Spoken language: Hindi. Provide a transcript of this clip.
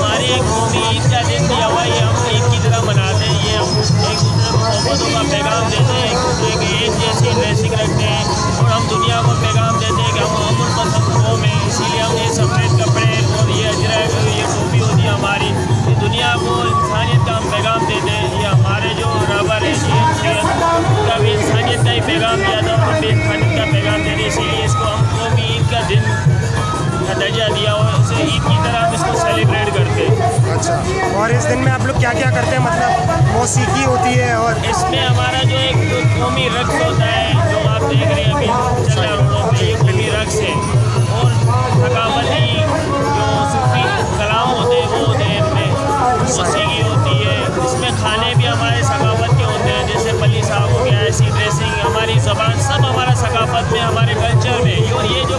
हमारे एक कौमी ईद का दिन दिया हुआ है हम ईद की तरह मनाते हैं, ये हम एक दूसरे को मोहब्बतों का पैगाम देते हैं, एक दूसरे के एक जैसी ड्रेसिंग रखते हैं, और हम दुनिया को पैगाम देते हैं कि हम अमन पसंद कौम है इसीलिए हम ये सफ़ेद कपड़े और ये अजरक, ये टोपी होती है हमारी, ये दुनिया को, इंसानियत का हम पैगाम देते हैं, ये हमारे जो रबर है जी उनका भी इंसानियत का ही पैगाम दिया था हम भी इंसानियत का पैगाम दे रहे इसीलिए इसको हम कौमी ईद का दिन का दर्जा दिया और इसे ईद की और इस दिन में आप लोग क्या क्या करते हैं? मतलब मौसीकी होती है और इसमें हमारा जो एक कौमी रक्स होता है, जो आप देख रहे हैं अभी कौमी रक्स है। और जो सूफी कलाम होते हैं, वो होते हैं अपने। मौसीकी होती है। इसमें खाने भी हमारे सकाफत के होते हैं, जैसे पली साहब हो गया, ऐसी ड्रेसिंग हमारी जबान सब हमारा सकाफत में, हमारे कल्चर में। और ये जो